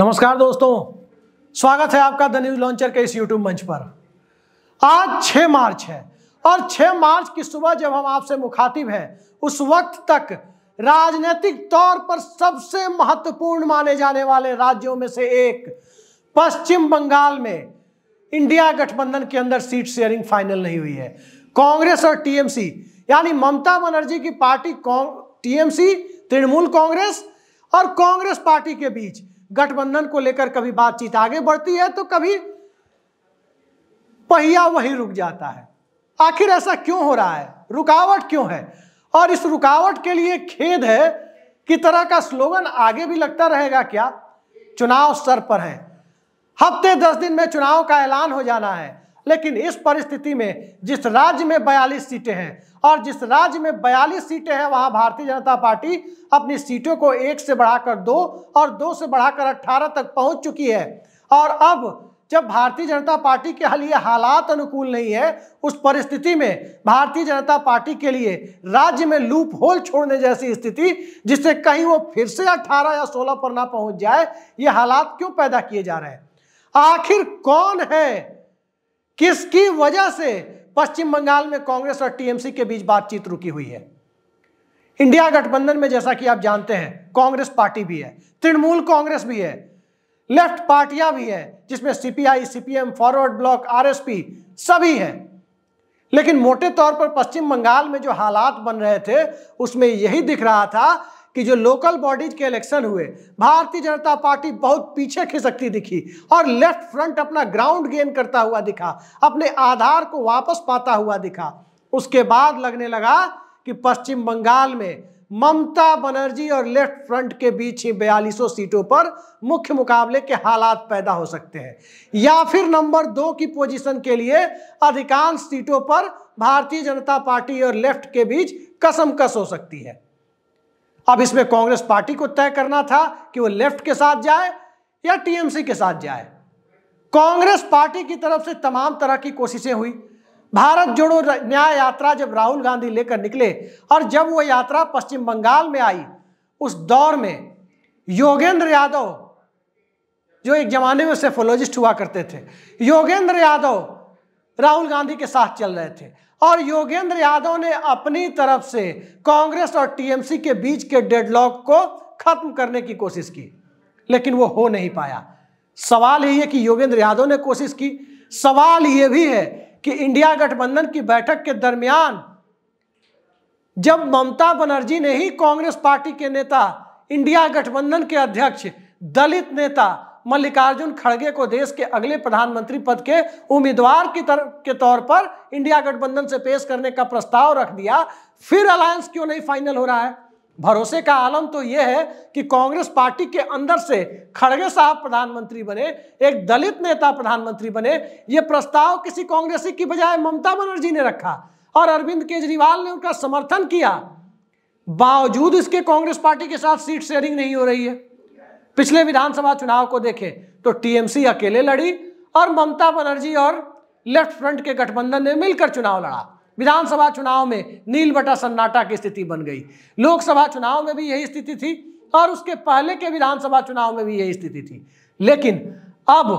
नमस्कार दोस्तों, स्वागत है आपका द न्यूज़ लॉन्चर के इस यूट्यूब मंच पर। आज 6 मार्च है और 6 मार्च की सुबह जब हम आपसे मुखातिब हैं, उस वक्त तक राजनीतिक तौर पर सबसे महत्वपूर्ण माने जाने वाले राज्यों में से एक पश्चिम बंगाल में इंडिया गठबंधन के अंदर सीट शेयरिंग फाइनल नहीं हुई है। कांग्रेस और टीएमसी, यानी ममता बनर्जी की पार्टी टीएमसी, तृणमूल कांग्रेस और कांग्रेस पार्टी के बीच गठबंधन को लेकर कभी बातचीत आगे बढ़ती है तो कभी पहिया वही रुक जाता है। आखिर ऐसा क्यों हो रहा है? रुकावट क्यों है? और इस रुकावट के लिए खेद है कि तरह का स्लोगन आगे भी लगता रहेगा क्या? चुनाव सर पर है। हफ़्ते दस दिन में चुनाव का ऐलान हो जाना है। लेकिन इस परिस्थिति में जिस राज्य में 42 सीटें हैं और जिस राज्य में 42 सीटें हैं, वहाँ भारतीय जनता पार्टी अपनी सीटों को एक से बढ़ाकर दो और दो से बढ़ाकर 18 तक पहुँच चुकी है। और अब जब भारतीय जनता पार्टी के लिए हालात अनुकूल नहीं है, उस परिस्थिति में भारतीय जनता पार्टी के लिए राज्य में लूप होल छोड़ने जैसी स्थिति, जिससे कहीं वो फिर से 18 या 16 पर ना पहुँच जाए, ये हालात क्यों पैदा किए जा रहे हैं? आखिर कौन है? किसकी वजह से पश्चिम बंगाल में कांग्रेस और टीएमसी के बीच बातचीत रुकी हुई है। इंडिया गठबंधन में जैसा कि आप जानते हैं, कांग्रेस पार्टी भी है, तृणमूल कांग्रेस भी है, लेफ़्ट पार्टियाँ भी है, जिसमें CPI, CPM, Forward Bloc, RSP सभी हैं। लेकिन मोटे तौर पर पश्चिम बंगाल में जो हालात बन रहे थे, उसमें यही दिख रहा था कि जो लोकल बॉडीज के इलेक्शन हुए, भारतीय जनता पार्टी बहुत पीछे खिसकती दिखी और लेफ़्ट फ्रंट अपना ग्राउंड गेन करता हुआ दिखा, अपने आधार को वापस पाता हुआ दिखा। उसके बाद लगने लगा कि पश्चिम बंगाल में ममता बनर्जी और लेफ़्ट फ्रंट के बीच ही बयालीसों सीटों पर मुख्य मुकाबले के हालात पैदा हो सकते हैं। या फिर नंबर दो की पोजीशन के लिए अधिकांश सीटों पर भारतीय जनता पार्टी और लेफ़्ट के बीच कसम कस हो सकती है। अब इसमें कांग्रेस पार्टी को तय करना था कि वो लेफ़्ट के साथ जाए या टीएमसी के साथ जाए। कांग्रेस पार्टी की तरफ़ से तमाम तरह की कोशिशें हुई। भारत जोड़ो न्याय यात्रा जब राहुल गांधी लेकर निकले और जब वो यात्रा पश्चिम बंगाल में आई, उस दौर में योगेंद्र यादव, जो एक जमाने में सेफोलॉजिस्ट हुआ करते थे, योगेंद्र यादव राहुल गांधी के साथ चल रहे थे। और योगेंद्र यादव ने अपनी तरफ़ से कांग्रेस और टीएमसी के बीच के डेडलॉक को खत्म करने की कोशिश की, लेकिन वो हो नहीं पाया। सवाल यही है कि योगेंद्र यादव ने कोशिश की। सवाल यह भी है कि इंडिया गठबंधन की बैठक के दरमियान जब ममता बनर्जी ने ही कांग्रेस पार्टी के नेता, इंडिया गठबंधन के अध्यक्ष, दलित नेता मल्लिकार्जुन खड़गे को देश के अगले प्रधानमंत्री पद के उम्मीदवार की तर, के तौर पर इंडिया गठबंधन से पेश करने का प्रस्ताव रख दिया। फिर अलायंस क्यों नहीं फाइनल हो रहा है? भरोसे का आलम तो यह है कि कांग्रेस पार्टी के अंदर से खड़गे साहब प्रधानमंत्री बने, एक दलित नेता प्रधानमंत्री बने, ये प्रस्ताव किसी कांग्रेसी की बजाय ममता बनर्जी ने रखा और अरविंद केजरीवाल ने उनका समर्थन किया। बावजूद इसके कांग्रेस पार्टी के साथ सीट शेयरिंग नहीं हो रही है। पिछले विधानसभा चुनाव को देखें तो टीएमसी अकेले लड़ी और ममता बनर्जी और लेफ़्ट फ्रंट के गठबंधन ने मिलकर चुनाव लड़ा। विधानसभा चुनाव में नील बटा सन्नाटा की स्थिति बन गई। लोकसभा चुनाव में भी यही स्थिति थी और उसके पहले के विधानसभा चुनाव में भी यही स्थिति थी। लेकिन अब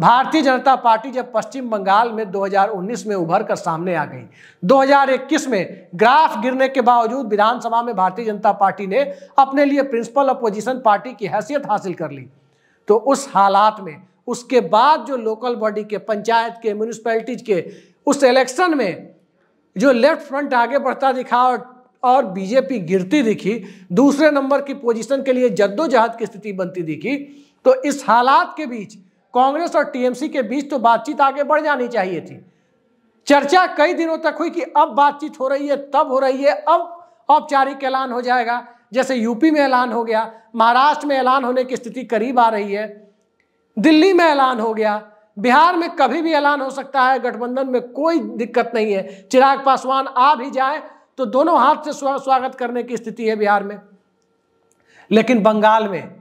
भारतीय जनता पार्टी जब पश्चिम बंगाल में 2019 में उभर कर सामने आ गई 2021 में ग्राफ गिरने के बावजूद विधानसभा में भारतीय जनता पार्टी ने अपने लिए प्रिंसिपल अपोजिशन पार्टी की हैसियत हासिल कर ली। तो उस हालात में, उसके बाद जो लोकल बॉडी के, पंचायत के म्यूनिसपैलिटीज के, उस इलेक्शन में जो लेफ़्ट फ्रंट आगे बढ़ता दिखा और और बीजेपी गिरती दिखी, दूसरे नंबर की पोजीशन के लिए जद्दोजहद की स्थिति बनती दिखी तो इस हालात के बीच कांग्रेस और टीएमसी के बीच तो बातचीत आगे बढ़ जानी चाहिए थी। चर्चा कई दिनों तक हुई कि अब बातचीत हो रही है, तब हो रही है, अब औपचारिक ऐलान हो जाएगा। जैसे यूपी में ऐलान हो गया, महाराष्ट्र में ऐलान होने की स्थिति करीब आ रही है, दिल्ली में ऐलान हो गया, बिहार में कभी भी ऐलान हो सकता है, गठबंधन में कोई दिक्कत नहीं है। चिराग पासवान आ भी जाए तो दोनों हाथ से स्वागत करने की स्थिति है बिहार में। लेकिन बंगाल में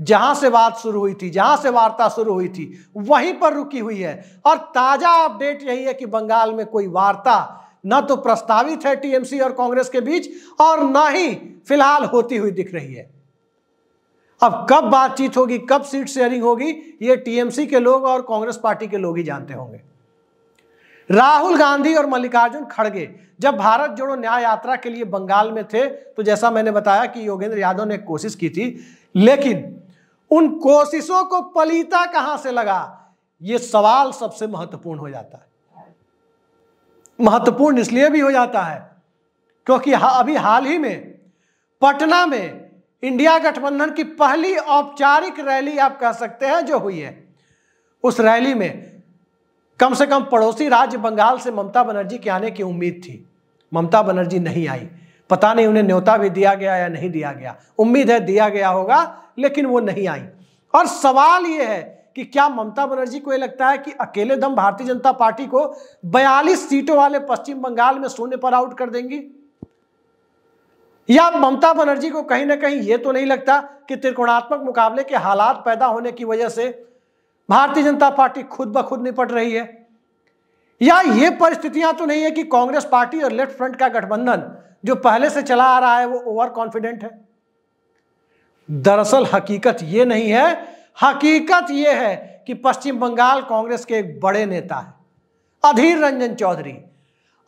जहाँ से बात शुरू हुई थी, जहाँ से वार्ता शुरू हुई थी, वहीं पर रुकी हुई है। और ताज़ा अपडेट यही है कि बंगाल में कोई वार्ता न तो प्रस्तावित है टीएमसी और कांग्रेस के बीच, और न ही फ़िलहाल होती हुई दिख रही है। अब कब बातचीत होगी, कब सीट शेयरिंग होगी, ये टीएमसी के लोग और कांग्रेस पार्टी के लोग ही जानते होंगे। राहुल गांधी और मल्लिकार्जुन खड़गे, जब भारत जोड़ो न्याय यात्रा के लिए बंगाल में थे तो जैसा मैंने बताया कि योगेंद्र यादव ने कोशिश की थी, लेकिन उन कोशिशों को पलीता कहाँ से लगा? यह सवाल सबसे महत्वपूर्ण हो जाता है। महत्वपूर्ण इसलिए भी हो जाता है क्योंकि अभी हाल ही में पटना में इंडिया गठबंधन की पहली औपचारिक रैली आप कह सकते हैं जो हुई है। उस रैली में कम से कम पड़ोसी राज्य बंगाल से ममता बनर्जी के आने की उम्मीद थी। ममता बनर्जी नहीं आई। पता नहीं उन्हें न्योता भी दिया गया या नहीं दिया गया। उम्मीद है दिया गया होगा लेकिन वो नहीं आई। और सवाल ये है कि क्या ममता बनर्जी को ये लगता है कि अकेले दम भारतीय जनता पार्टी को 42 सीटों वाले पश्चिम बंगाल में सोने पर आउट कर देंगी? या ममता बनर्जी को कहीं ना कहीं ये तो नहीं लगता कि त्रिकोणात्मक मुकाबले के हालात पैदा होने की वजह से भारतीय जनता पार्टी खुद ब खुद निपट रही है? या ये परिस्थितियाँ तो नहीं है कि कांग्रेस पार्टी और लेफ़्ट फ्रंट का गठबंधन जो पहले से चला आ रहा है वो ओवर कॉन्फिडेंट है? दरअसल हकीकत ये नहीं है। हकीकत ये है कि पश्चिम बंगाल कांग्रेस के एक बड़े नेता है। अधीर रंजन चौधरी।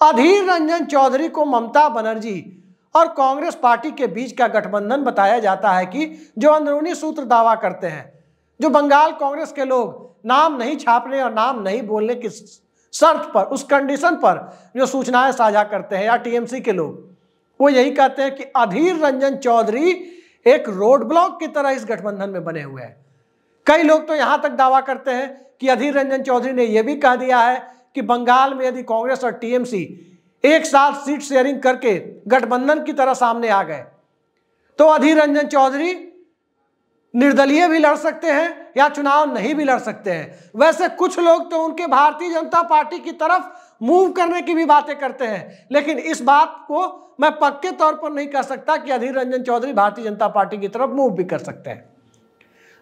अधीर रंजन चौधरी को ममता बनर्जी और कांग्रेस पार्टी के बीच का गठबंधन बताया जाता है कि जो अंदरूनी सूत्र दावा करते हैं, जो बंगाल कांग्रेस के लोग नाम नहीं छापने और नाम नहीं बोलने की शर्त पर, उस कंडीशन पर जो सूचनाएँ साझा करते हैं या टीएमसी के लोग, वो यही कहते हैं कि अधीर रंजन चौधरी एक रोड ब्लॉक की तरह इस गठबंधन में बने हुए हैं। कई लोग तो यहाँ तक दावा करते हैं कि अधीर रंजन चौधरी ने यह भी कह दिया है कि बंगाल में यदि कांग्रेस और टीएमसी एक साथ सीट शेयरिंग करके गठबंधन की तरह सामने आ गए तो अधीर रंजन चौधरी निर्दलीय भी लड़ सकते हैं या चुनाव नहीं भी लड़ सकते हैं। वैसे कुछ लोग तो उनके भारतीय जनता पार्टी की तरफ़ मूव करने की भी बातें करते हैं। लेकिन इस बात को मैं पक्के तौर पर नहीं कह सकता कि अधीर रंजन चौधरी भारतीय जनता पार्टी की तरफ़ मूव भी कर सकते हैं।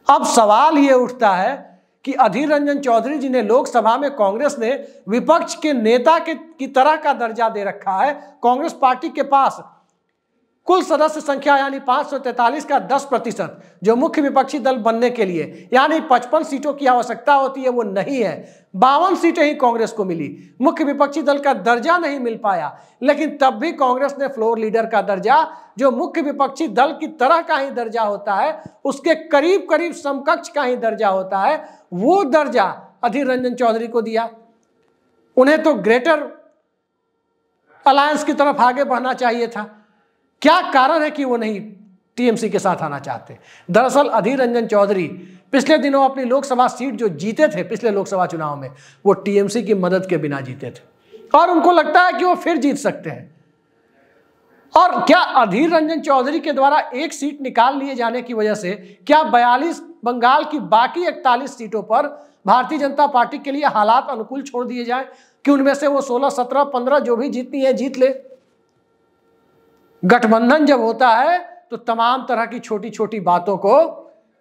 अब सवाल ये उठता है कि अधीर रंजन चौधरी जिन्हें लोकसभा में कांग्रेस ने विपक्ष के नेता के, की तरह का दर्जा दे रखा है, कांग्रेस पार्टी के पास कुल सदस्य संख्या यानी 543 का 10 प्रतिशत जो मुख्य विपक्षी दल बनने के लिए, यानी 55 सीटों की आवश्यकता होती है, वो नहीं है। बावन सीटें ही कांग्रेस को मिली। मुख्य विपक्षी दल का दर्जा नहीं मिल पाया, लेकिन तब भी कांग्रेस ने फ्लोर लीडर का दर्जा, जो मुख्य विपक्षी दल की तरह का ही दर्जा होता है, उसके करीब करीब समकक्ष का ही दर्जा होता है, वो दर्जा अधीर रंजन चौधरी को दिया। उन्हें तो ग्रेटर अलायंस की तरफ़ आगे बढ़ना चाहिए था। क्या कारण है कि वो नहीं टीएमसी के साथ आना चाहते? दरअसल अधीर रंजन चौधरी पिछले दिनों अपनी लोकसभा सीट जो जीते थे पिछले लोकसभा चुनाव में वो टीएमसी की मदद के बिना जीते थे। और उनको लगता है कि वो फिर जीत सकते हैं। और क्या अधीर रंजन चौधरी के द्वारा एक सीट निकाल लिए जाने की वजह से क्या 42 बंगाल की बाकी 41 सीटों पर भारतीय जनता पार्टी के लिए हालात अनुकूल छोड़ दिए जाए? कि उनमें से वो 16, 17, 15 जो भी जीतनी है जीत ले। गठबंधन जब होता है तो तमाम तरह की छोटी छोटी बातों को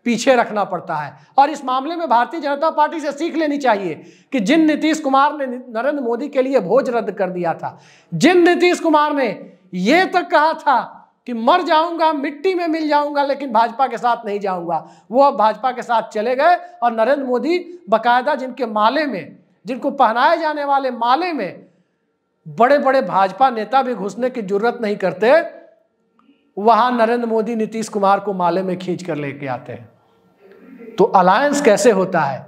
पीछे रखना पड़ता है। और इस मामले में भारतीय जनता पार्टी से सीख लेनी चाहिए कि जिन नीतीश कुमार ने नरेंद्र मोदी के लिए भोज रद्द कर दिया था, जिन नीतीश कुमार ने यह तक कहा था कि मर जाऊँगा, मिट्टी में मिल जाऊँगा, लेकिन भाजपा के साथ नहीं जाऊँगा, वो अब भाजपा के साथ चले गए और नरेंद्र मोदी बकायदा जिनके माले में, जिनको पहनाए जाने वाले माले में बड़े बड़े भाजपा नेता भी घुसने की ज़रूरत नहीं करते वहाँ नरेंद्र मोदी नीतीश कुमार को माले में खींच कर लेके आते हैं। तो अलायंस कैसे होता है?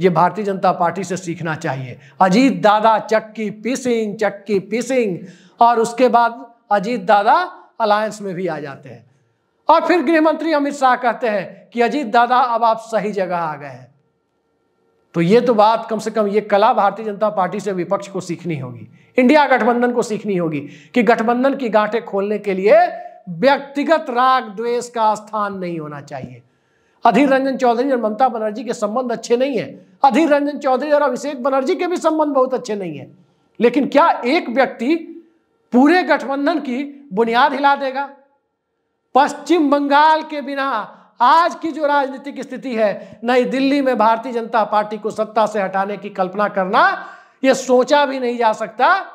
ये भारतीय जनता पार्टी से सीखना चाहिए। अजीत दादा चक्की पीसिंग चक्की पीसिंग, और उसके बाद अजीत दादा अलायंस में भी आ जाते हैं। और फिर गृह मंत्री अमित शाह कहते हैं कि अजीत दादा, अब आप सही जगह आ गए हैं। तो ये तो बात कम से कम ये कला भारतीय जनता पार्टी से विपक्ष को सीखनी होगी। इंडिया गठबंधन को सीखनी होगी कि गठबंधन की गांठें खोलने के लिए व्यक्तिगत राग द्वेष का स्थान नहीं होना चाहिए। अधीर रंजन चौधरी और ममता बनर्जी के संबंध अच्छे नहीं है। अधीर रंजन चौधरी और अभिषेक बनर्जी के भी संबंध बहुत अच्छे नहीं है। लेकिन क्या एक व्यक्ति पूरे गठबंधन की बुनियाद हिला देगा? पश्चिम बंगाल के बिना आज की जो राजनीतिक स्थिति है, नई दिल्ली में भारतीय जनता पार्टी को सत्ता से हटाने की कल्पना करना यह सोचा भी नहीं जा सकता।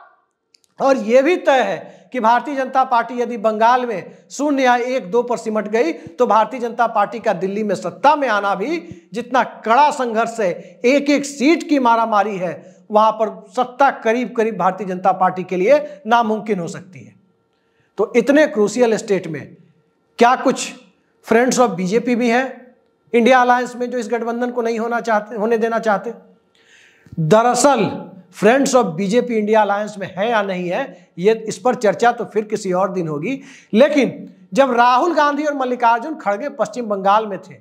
और यह भी तय है कि भारतीय जनता पार्टी यदि बंगाल में शून्य या एक दो पर सिमट गई तो भारतीय जनता पार्टी का दिल्ली में सत्ता में आना भी जितना कड़ा संघर्ष है एक एक सीट की मारामारी है, वहाँ पर सत्ता करीब करीब भारतीय जनता पार्टी के लिए नामुमकिन हो सकती है। तो इतने क्रूसियल स्टेट में क्या कुछ फ्रेंड्स ऑफ़ बीजेपी भी हैं? इंडिया अलायंस में जो इस गठबंधन को नहीं होना चाहते, होने देना चाहते? दरअसल friends of BJP India alliance में है या नहीं है, ये इस पर चर्चा तो फिर किसी और दिन होगी। लेकिन जब राहुल गांधी और मल्लिकार्जुन खड़गे पश्चिम बंगाल में थे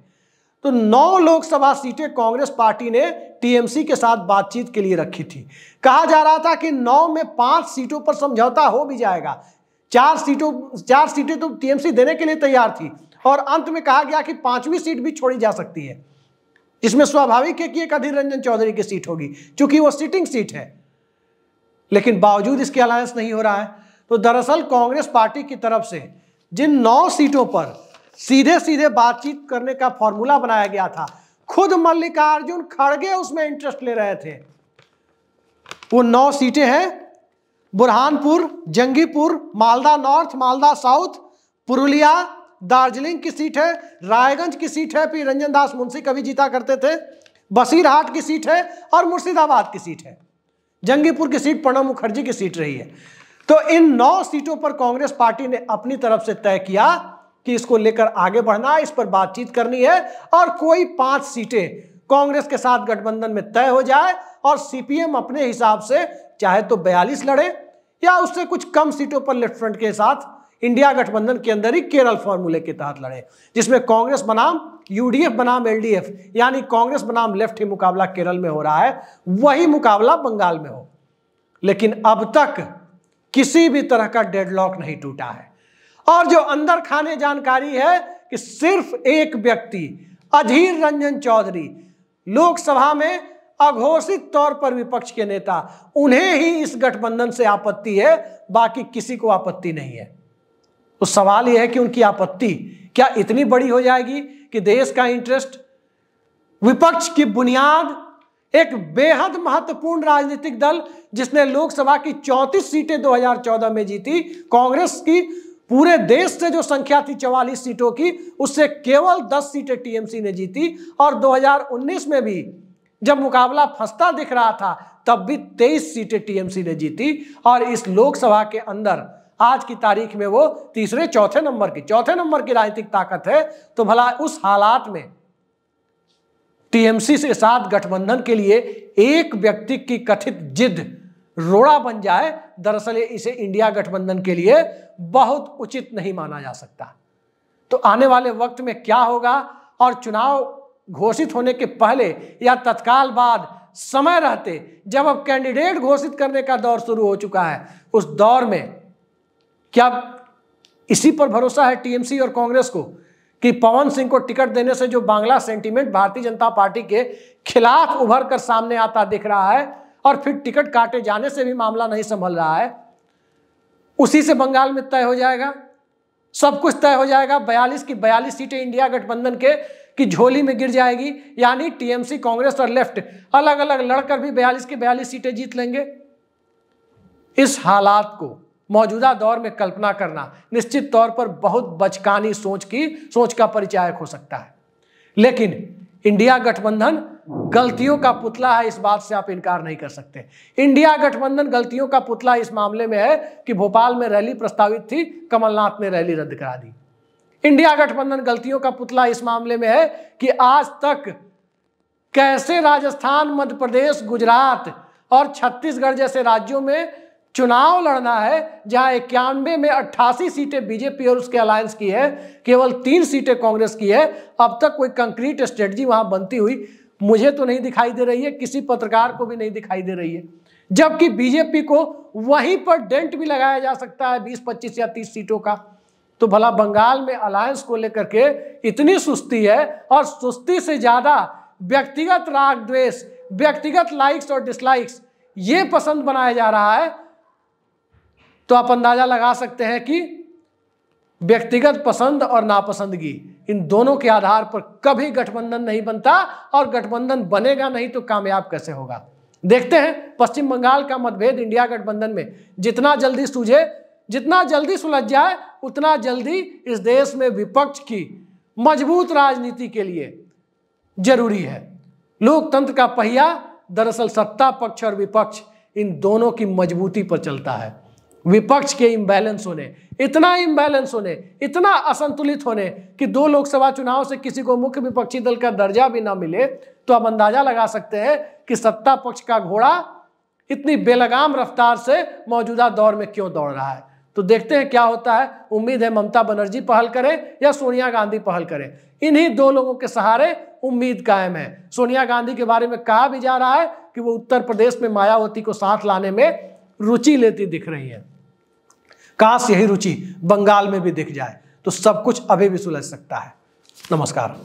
तो नौ लोकसभा सीटें कांग्रेस पार्टी ने टीएमसी के साथ बातचीत के लिए रखी थी। कहा जा रहा था कि नौ में पाँच सीटों पर समझौता हो भी जाएगा। चार सीटों, चार सीटें तो टीएमसी देने के लिए तैयार थी। और अंत में कहा गया कि पांचवी सीट भी छोड़ी जा सकती है। इसमें स्वाभाविक है कि एक अधीर रंजन चौधरी की सीट होगी क्योंकि वो सिटिंग सीट है। लेकिन बावजूद इसके अलायंस नहीं हो रहा है तो दरअसल कांग्रेस पार्टी की तरफ़ से जिन नौ सीटों पर सीधे सीधे बातचीत करने का फॉर्मूला बनाया गया था, खुद मल्लिकार्जुन खड़गे उसमें इंटरेस्ट ले रहे थे। वो नौ सीटें हैं, बुरहानपुर, जंगीपुर, मालदा नॉर्थ मालदा साउथ पुरुलिया दार्जिलिंग की सीट है, रायगंज की सीट है, पी रंजन दास मुंशी कभी जीता करते थे, बसीरहाट की सीट है और मुर्शिदाबाद की सीट है। जंगीपुर की सीट, प्रणब मुखर्जी की सीट रही है। तो इन नौ सीटों पर कांग्रेस पार्टी ने अपनी तरफ़ से तय किया कि इसको लेकर आगे बढ़ना, इस पर बातचीत करनी है और कोई पाँच सीटें कांग्रेस के साथ गठबंधन में तय हो जाए और सीपीएम अपने हिसाब से चाहे तो बयालीस लड़े या उससे कुछ कम सीटों पर लेफ़्ट फ्रंट के साथ इंडिया गठबंधन के अंदर ही केरल फॉर्मूले के तहत लड़े, जिसमें कांग्रेस बनाम, यूडीएफ बनाम, एलडीएफ, यानी कांग्रेस बनाम लेफ़्ट ही मुकाबला केरल में हो रहा है, वही मुकाबला बंगाल में हो। लेकिन अब तक किसी भी तरह का डेडलॉक नहीं टूटा है। और जो अंदर खाने जानकारी है कि सिर्फ़ एक व्यक्ति, अधीर रंजन चौधरी, लोकसभा में अघोषित तौर पर विपक्ष के नेता, उन्हें ही इस गठबंधन से आपत्ति है, बाकी किसी को आपत्ति नहीं है। तो सवाल यह है कि उनकी आपत्ति क्या इतनी बड़ी हो जाएगी कि देश का इंटरेस्ट विपक्ष की बुनियाद एक बेहद महत्वपूर्ण राजनीतिक दल जिसने लोकसभा की 34 सीटें 2014 में जीती, कांग्रेस की पूरे देश से जो संख्या थी चवालीस सीटों की, उससे केवल 10 सीटें टीएमसी ने जीती और 2019 में भी जब मुकाबला फंसता दिख रहा था, तब भी 23 सीटें टीएमसी ने जीती और इस लोकसभा के अंदर आज की तारीख में वो तीसरे, चौथे नंबर की, चौथे नंबर की राजनीतिक ताकत है तो भला उस हालात में टीएमसी से साथ गठबंधन के लिए एक व्यक्ति की कथित जिद रोड़ा बन जाए, दरअसल इसे इंडिया गठबंधन के लिए बहुत उचित नहीं माना जा सकता। तो आने वाले वक्त में क्या होगा और चुनाव घोषित होने के पहले या तत्काल बाद समय रहते, जब अब कैंडिडेट घोषित करने का दौर शुरू हो चुका है, उस दौर में क्या इसी पर भरोसा है टीएमसी और कांग्रेस को कि पवन सिंह को टिकट देने से जो बांग्ला सेंटीमेंट भारतीय जनता पार्टी के खिलाफ उभर कर सामने आता दिख रहा है और फिर टिकट काटे जाने से भी मामला नहीं संभल रहा है, उसी से बंगाल में तय हो जाएगा। सब कुछ तय हो जाएगा। बयालीस की बयालीस सीटें इंडिया गठबंधन के की झोली में गिर जाएगी। यानी टीएमसी, कांग्रेस और लेफ़्ट अलग अलग लड़कर भी बयालीस की बयालीस सीटें जीत लेंगे। इस हालात को मौजूदा दौर में कल्पना करना, निश्चित तौर पर बहुत बचकानी सोच की, सोच का परिचायक हो सकता है। लेकिन इंडिया गठबंधन गलतियों का पुतला है, इस बात से आप इनकार नहीं कर सकते। इंडिया गठबंधन गलतियों का पुतला इस मामले में है कि भोपाल में रैली प्रस्तावित थी, कमलनाथ ने रैली रद्द करा दी। इंडिया गठबंधन गलतियों का पुतला इस मामले में है कि आज तक कैसे राजस्थान, मध्य प्रदेश, गुजरात और छत्तीसगढ़ जैसे राज्यों में चुनाव लड़ना है, जहाँ इक्यानवे में अट्ठासी सीटें बीजेपी और उसके अलायंस की है, केवल तीन सीटें कांग्रेस की है, अब तक कोई कंक्रीट स्ट्रेटजी वहाँ बनती हुई मुझे तो नहीं दिखाई दे रही है, किसी पत्रकार को भी नहीं दिखाई दे रही है। जबकि बीजेपी को वहीं पर डेंट भी लगाया जा सकता है, बीस, पच्चीस या तीस सीटों का। तो भला बंगाल में अलायंस को लेकर के इतनी सुस्ती है, और सुस्ती से ज़्यादा व्यक्तिगत राग द्वेष, व्यक्तिगत लाइक्स और डिसलाइक्स ये पसंद बनाया जा रहा है तो आप अंदाज़ा लगा सकते हैं कि व्यक्तिगत पसंद और नापसंदगी, इन दोनों के आधार पर कभी गठबंधन नहीं बनता और गठबंधन बनेगा नहीं तो कामयाब कैसे होगा? देखते हैं, पश्चिम बंगाल का मतभेद इंडिया गठबंधन में। जितना जल्दी सूझे, जितना जल्दी सुलझ जाए, उतना जल्दी इस देश में विपक्ष की मज़बूत राजनीति के लिए ज़रूरी है। लोकतंत्र का पहिया दरअसल सत्ता, पक्ष और विपक्ष, इन दोनों की मजबूती पर चलता है। विपक्ष के इम्बैलेंस होने, इतना इम्बैलेंस होने, इतना असंतुलित होने कि दो लोकसभा चुनाव से किसी को मुख्य विपक्षी दल का दर्जा भी ना मिले तो आप अंदाज़ा लगा सकते हैं कि सत्ता पक्ष का घोड़ा इतनी बेलगाम रफ्तार से मौजूदा दौर में क्यों दौड़ रहा है। तो देखते हैं क्या होता है। उम्मीद है ममता बनर्जी पहल करें या सोनिया गांधी पहल करें। इन्हीं दो लोगों के सहारे उम्मीद कायम है। सोनिया गांधी के बारे में कहा भी जा रहा है कि वो उत्तर प्रदेश में मायावती को साथ लाने में रुचि लेती दिख रही है। काश यही रुचि बंगाल में भी दिख जाए तो सब कुछ अभी भी सुलझ सकता है। नमस्कार।